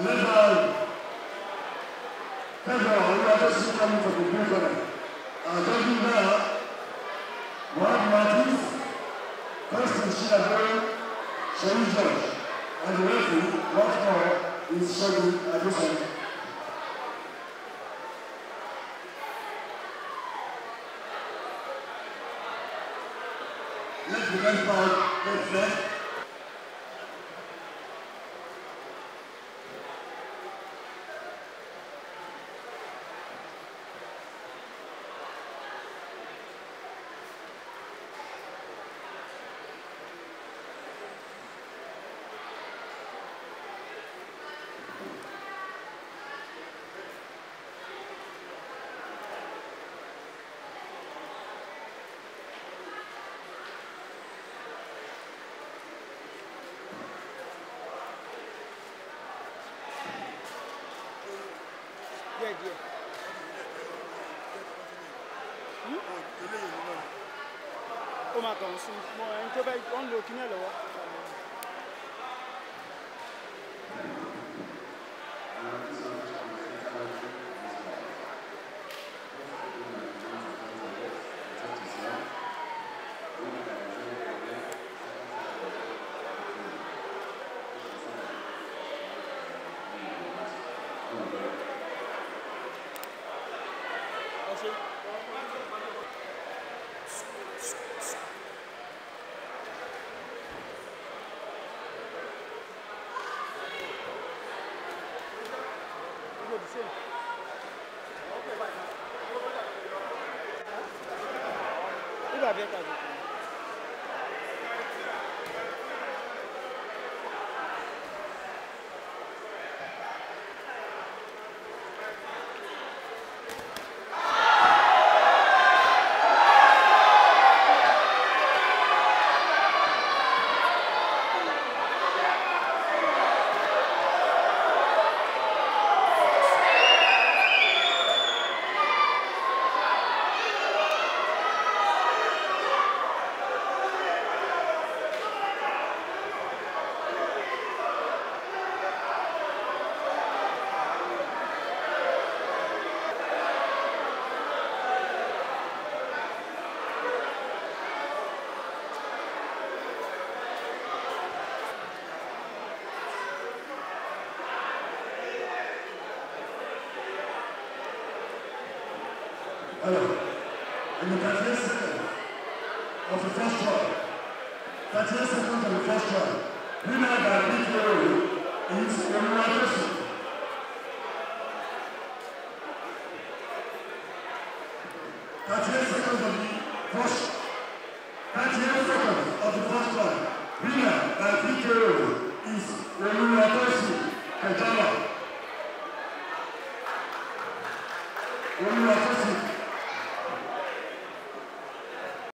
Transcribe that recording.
Amẹ́bàárì kẹfẹ́ ọ̀hún yá the referee díẹ̀ díẹ̀. ó máa kàn sún mọ ẹni tó fẹ́ wọ́n ń lo kíní ẹ̀ lọ́wọ́. ṣe. Tidak ada kajian. Alors, et quatrième second of the first try. Quatrième second of the first try. Winner by BKO is Emma Joseph. Quatrième second of the first Quatrième second of the first try. Winner by BKO is Emma Joseph. Kajala. Emma Joseph.